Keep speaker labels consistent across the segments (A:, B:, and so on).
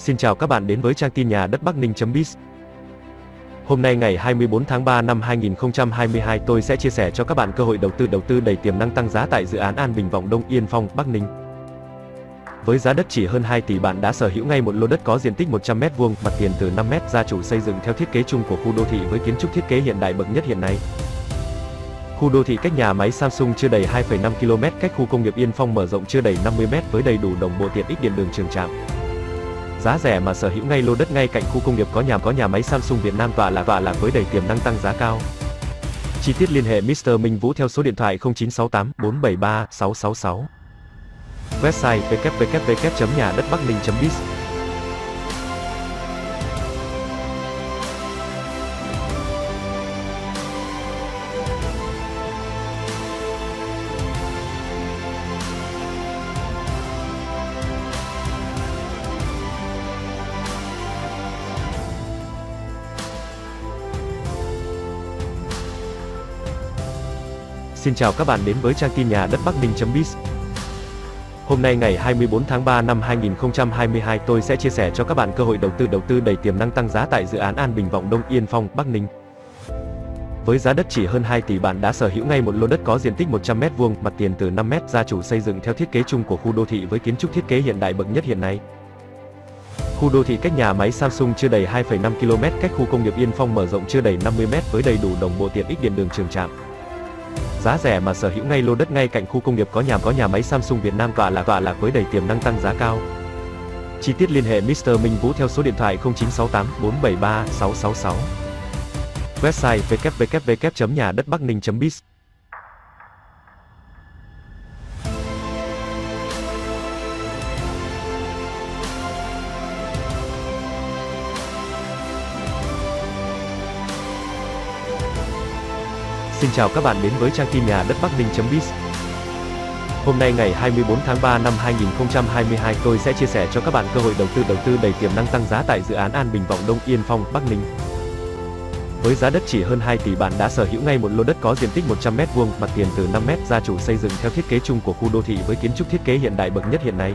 A: Xin chào các bạn đến với trang tin nhà đất Bắc Ninh.biz. Hôm nay ngày 24 tháng 3 năm 2022 tôi sẽ chia sẻ cho các bạn cơ hội đầu tư đầu tư đầy tiềm năng tăng giá tại dự án An Bình Vọng Đông Yên Phong, Bắc Ninh. Với giá đất chỉ hơn 2 tỷ bạn đã sở hữu ngay một lô đất có diện tích 100m2, mặt tiền từ 5m, gia chủ xây dựng theo thiết kế chung của khu đô thị với kiến trúc thiết kế hiện đại bậc nhất hiện nay. Khu đô thị cách nhà máy Samsung chưa đầy 2,5 km, cách khu công nghiệp Yên Phong mở rộng chưa đầy 50m với đầy đủ đồng bộ tiện ích điện đường trường trạm. Giá rẻ mà sở hữu ngay lô đất ngay cạnh khu công nghiệp có nhà có nhà máy Samsung Việt Nam tọa lạc tọa lạc với đầy tiềm năng tăng giá cao. Chi tiết liên hệ Mr. Minh Vũ theo số điện thoại 0968 473 666. Website www.nhà đất bắc ninh.biz Xin chào các bạn đến với trang tin nhà đất Bắc Ninh.biz. Hôm nay ngày 24 tháng 3 năm 2022 tôi sẽ chia sẻ cho các bạn cơ hội đầu tư đầu tư đầy tiềm năng tăng giá tại dự án An Bình Vọng Đông Yên Phong, Bắc Ninh. Với giá đất chỉ hơn 2 tỷ bạn đã sở hữu ngay một lô đất có diện tích 100m2, mặt tiền từ 5m, gia chủ xây dựng theo thiết kế chung của khu đô thị với kiến trúc thiết kế hiện đại bậc nhất hiện nay. Khu đô thị cách nhà máy Samsung chưa đầy 2,5 km, cách khu công nghiệp Yên Phong mở rộng chưa đầy 50m với đầy đủ đồng bộ tiện ích điện đường trường trạm. Giá rẻ mà sở hữu ngay lô đất ngay cạnh khu công nghiệp có nhà có nhà máy Samsung Việt Nam tọa lạc tọa lạc với đầy tiềm năng tăng giá cao. Chi tiết liên hệ Mr. Minh Vũ theo số điện thoại 0968 473 666. Website www.nhà đất bắc ninh.biz Xin chào các bạn đến với trang tin nhà đất Bắc Ninh.biz. Hôm nay ngày 24 tháng 3 năm 2022 tôi sẽ chia sẻ cho các bạn cơ hội đầu tư đầu tư đầy tiềm năng tăng giá tại dự án An Bình Vọng Đông Yên Phong, Bắc Ninh. Với giá đất chỉ hơn 2 tỷ bạn đã sở hữu ngay một lô đất có diện tích 100m2, mặt tiền từ 5m, gia chủ xây dựng theo thiết kế chung của khu đô thị với kiến trúc thiết kế hiện đại bậc nhất hiện nay.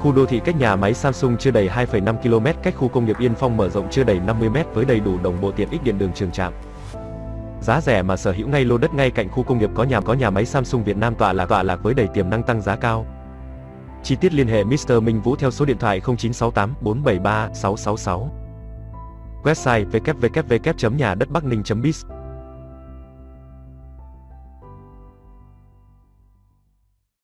A: Khu đô thị cách nhà máy Samsung chưa đầy 2,5 km, cách khu công nghiệp Yên Phong mở rộng chưa đầy 50m với đầy đủ đồng bộ tiện ích điện đường trường trạm. Giá rẻ mà sở hữu ngay lô đất ngay cạnh khu công nghiệp có nhà có nhà máy Samsung Việt Nam tọa lạc tọa lạc với đầy tiềm năng tăng giá cao. Chi tiết liên hệ Mr. Minh Vũ theo số điện thoại 0968 473 666. Website www.nhà đất bắc ninh.biz